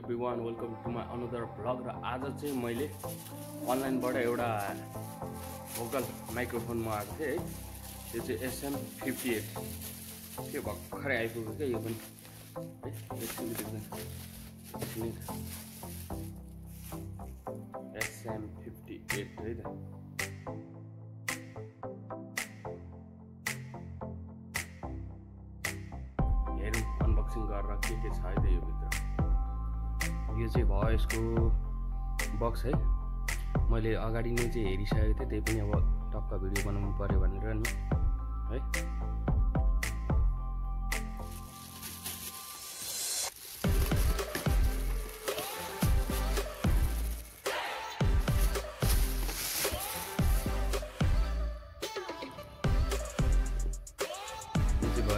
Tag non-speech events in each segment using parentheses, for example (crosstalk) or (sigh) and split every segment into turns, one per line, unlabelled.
Everyone welcome to my another vlog र आज चाहिँ मैले अनलाइनबाट एउटा भोकल माइक्रोफोन मगाएको थिएँ है। त्यो चाहिँ एसएम फिफ्टी एट त्यो भर्खरै आइपुग्यो क्या यो पनि। एसएम फिफ्टी एट है त। हेरौँ अनबक्सिङ गरेर के के छ है त यो भित्र। यो चाहिँ भयो यसको बक्स है। मैले अगाडि नै चाहिँ हेरिसकेको थिएँ, त्यही पनि अब टक्क भिडियो बनाउनु पऱ्यो भनेर नि, है।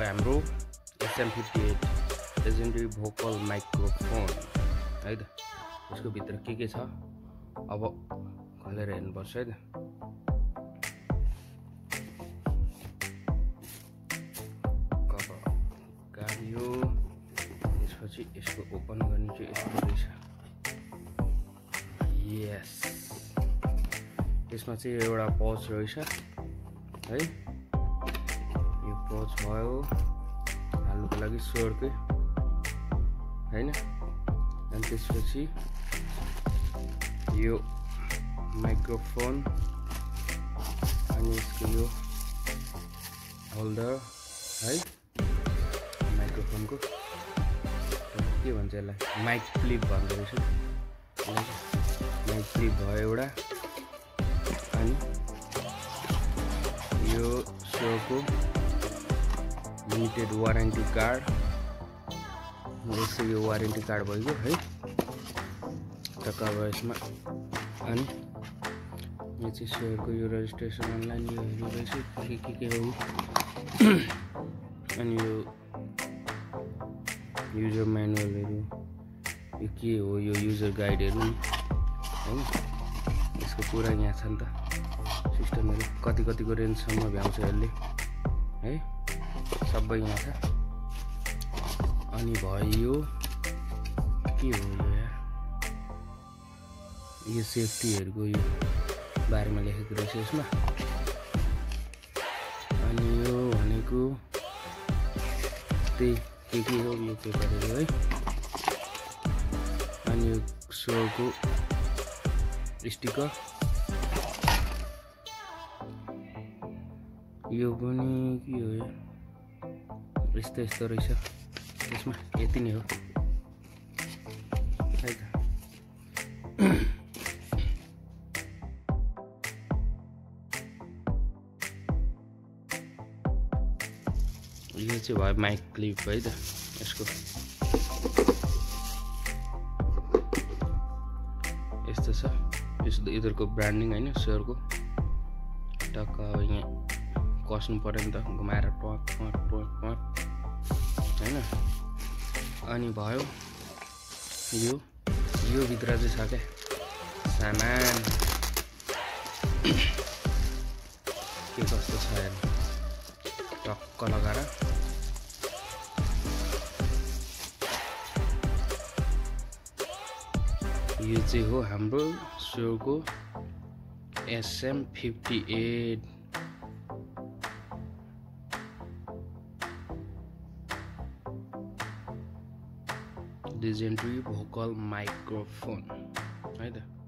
हाम्रो SM fifty eight legendary vocal microphone है त यसको भित्र के के छ अब खोलेर हेर्नुपर्छ है त गाडियो? त्यसपछि यसको ओपन गर्ने चाहिँ यस्तो रहेछ यस यसमा चाहिँ एउटा पच रहेछ। है? यो पच भयो। हाल्नुको लागि स्वरकै होइन? अनि त्यसपछि यो माइक्रोफोन अनि यसको यो होल्डर है माइक्रोफोनको के भन्छ यसलाई? माइक क्लिप भन्दो रहेछ माइक क्लिप भयो एउटा। अनि यो सोको लिमिटेड वारेन्टी कार्ड यसको यो वारेन्टी कार्ड भइगयो है? टक्क अब यसमा। अनि यो चाहिँ सेयरको यो रेजिस्ट्रेसन अनलाइन योहरू रहेछ के के के हो। (clears throat) अनि यो युजर म्यानुअलहरू यो के हो यो युजर गाइडहरू होइन? यसको पुरा यहाँ छ नि त। सिस्टमहरू कति कतिको रेन्जसम्म भ्याउँछ यसले। है? सबै यहाँ छ। अनि भयो। के हो यो यो? सेफ्टीहरूको यो बारेमा लेखेको रहेछ यसमा। अनि यो भनेको त्यही के के हो यो पेपरहरू है। अनि यो सोको स्टिकर। यो पनि के हो यस्तो यस्तो रहेछ। यसमा यति नै हो है त यो चाहिँ भयो माइक क्लिप है त यसको यस्तो छ यस्तो यिनीहरूको ब्रान्डिङ होइन सेयरको टक्क अब यहाँ कस्नु पऱ्यो नि त घुमाएर टक टक टक टक होइन अनि भयो यो यो भित्र चाहिँ छ क्या सामान। (clears throat) के कस्तो छ हेर्नु? टक्क लगाएर। यो चाहिँ हो हाम्रो सोको SM fifty eight legendary vocal microphone है त